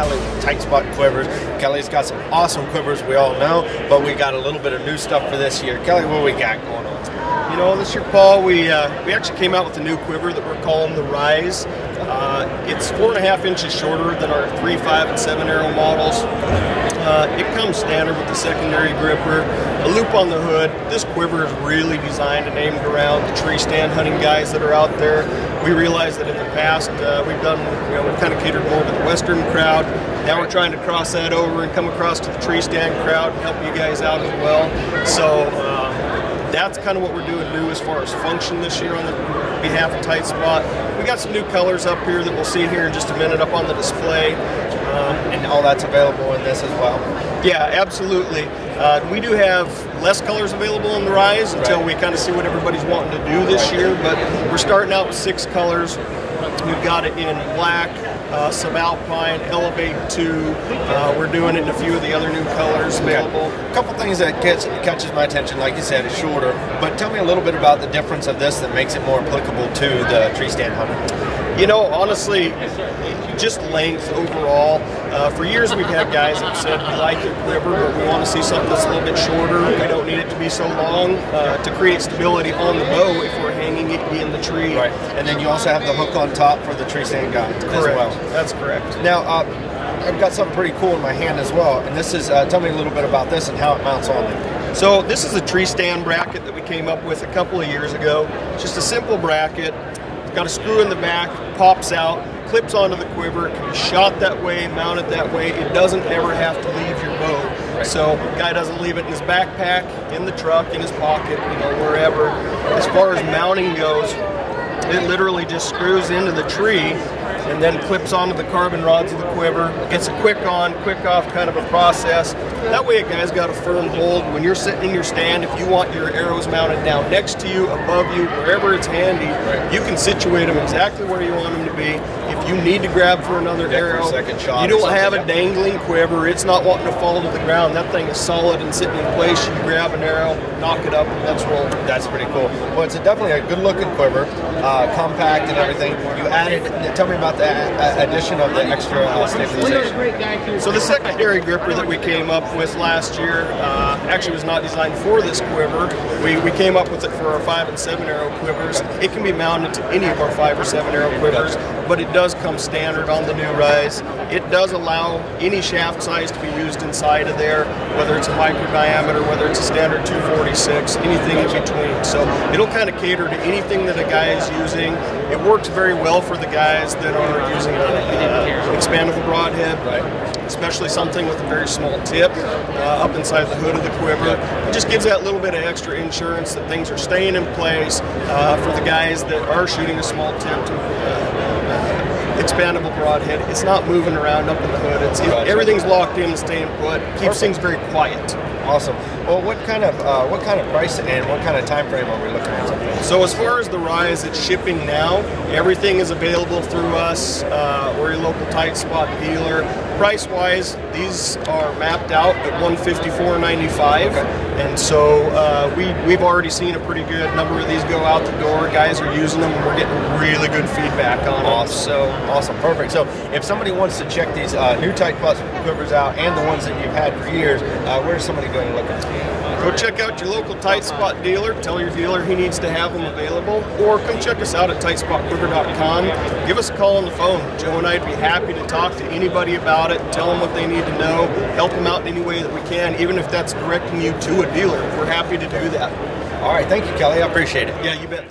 Kelly Tight Spot Quivers. Kelly's got some awesome quivers, we all know, but we got a little bit of new stuff for this year. Kelly, what we got going on? You know, this year, Paul, we uh, we actually came out with a new quiver that we're calling the Rise. Uh, it's four and a half inches shorter than our three, five, and seven arrow models. Uh, it comes standard with the secondary gripper, a loop on the hood. This quiver is really designed and aimed around the tree stand hunting guys that are out there. We realize that in the past uh, we've done, you know, we've kind of catered more to the western crowd. Now we're trying to cross that over and come across to the tree stand crowd and help you guys out as well. So uh, that's kind of what we're doing new as far as function this year on the behalf of Tight Spot. We got some new colors up here that we'll see here in just a minute up on the display. Um, and all that's available in this as well. Yeah, absolutely. Uh, we do have less colors available on the Rise until right. we kind of see what everybody's wanting to do this right. year. But we're starting out with six colors. We've got it in black, uh, subalpine, elevate 2. Uh, we're doing it in a few of the other new colors available. Okay. A couple things that gets, catches my attention, like you said, is shorter. But tell me a little bit about the difference of this that makes it more applicable to the tree stand hunter. You know, honestly, just length overall. Uh, for years, we've had guys that said we like your quiver, but we want to see something that's a little bit shorter. We don't need it to be so long uh, to create stability on the bow if we're in the tree. Right, and then you also have the hook on top for the tree stand guy correct. as well. That's correct. Now, uh, I've got something pretty cool in my hand as well, and this is. Uh, tell me a little bit about this and how it mounts on there. So this is a tree stand bracket that we came up with a couple of years ago. Just a simple bracket. It's got a screw in the back, pops out, clips onto the quiver. Can be shot that way, mounted that way. It doesn't ever have to leave your bow. Right. So guy doesn't leave it in his backpack, in the truck, in his pocket, you know, wherever. As far as mounting goes, it literally just screws into the tree and then clips onto the carbon rods of the quiver. It's a quick on, quick off kind of a process. That way a guy's got a firm hold. When you're sitting in your stand, if you want your arrows mounted down next to you, above you, wherever it's handy, you can situate them exactly where you want them to be. If you need to grab for another yeah, arrow, for you don't have a dangling quiver. It's not wanting to fall to the ground. That thing is solid and sitting in place. You grab an arrow, nock it up, and let's roll. That's pretty cool. Well, it's a definitely a good-looking quiver, uh, compact and everything. You added. Tell me about the addition of the extra uh, stabilization. So the secondary gripper that we came up with last year uh, actually was not designed for this quiver. We, we came up with it for our five and seven arrow quivers. It can be mounted to any of our five or seven arrow quivers, but it does come standard on the new Rise. It does allow any shaft size to be used inside of there, whether it's a micro diameter, whether it's a standard 246, anything in between. So it'll kind of cater to anything that a guy is using. It works very well for the guys that are using uh, expandable broadhead. Right especially something with a very small tip uh, up inside the hood of the quiver. It just gives that little bit of extra insurance that things are staying in place uh, for the guys that are shooting a small tip to, uh, expandable broadhead. It's not moving around up in the hood. It's, it, everything's locked in and staying put. Keeps Perfect. things very quiet. Awesome. Well, what kind of uh, what kind of price and what kind of time frame are we looking at? So as far as the rise, it's shipping now. Everything is available through us. Uh, we're your local tight spot dealer. Price wise, these are mapped out at 154.95, okay. and so uh, we we've already seen a pretty good number of these go out the door. Guys are using them, and we're getting really good feedback on awesome. them. So awesome, perfect. So if somebody wants to check these uh, new tight spot quivers out and the ones that you've had for years, uh, where's somebody going to look at? Go check out your local tight spot dealer. Tell your dealer he needs to have them available, or come check us out at tightspotquiver.com. Give us a call on the phone. Joe and I'd be happy to talk to anybody about it, tell them what they need to know, help them out in any way that we can, even if that's directing you to a dealer. We're happy to do that. All right, thank you, Kelly. I appreciate it. Yeah, you bet. Thanks.